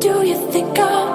Do you think I'll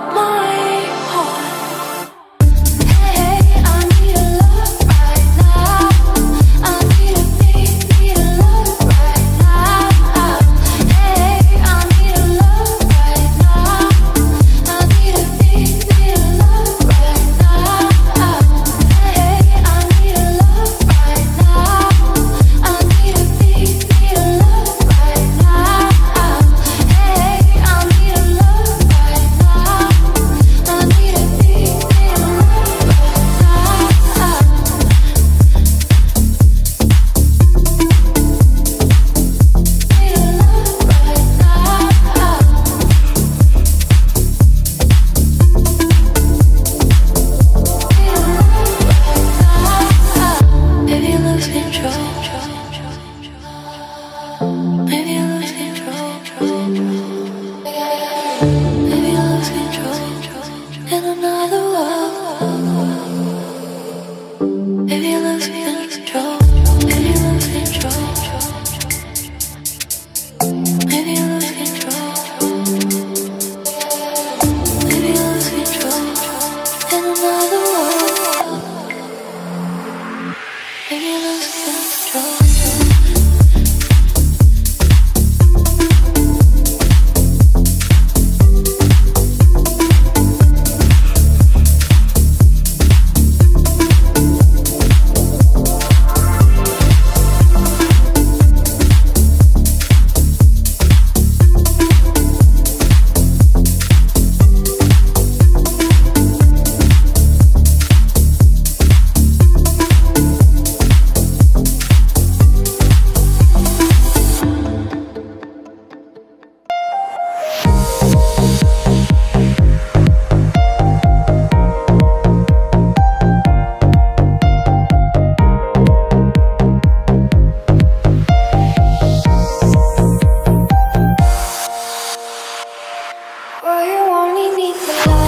Why you only need the love